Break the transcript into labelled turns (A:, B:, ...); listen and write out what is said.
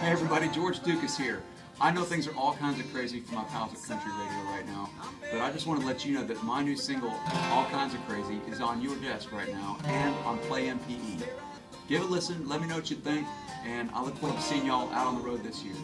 A: Hey everybody, George Ducas here. I know things are all kinds of crazy for my pals at Country Radio right now, but I just want to let you know that my new single, All Kinds of Crazy, is on your desk right now and on Play MPE. Give it a listen, let me know what you think, and I look forward to seeing y'all out on the road this year.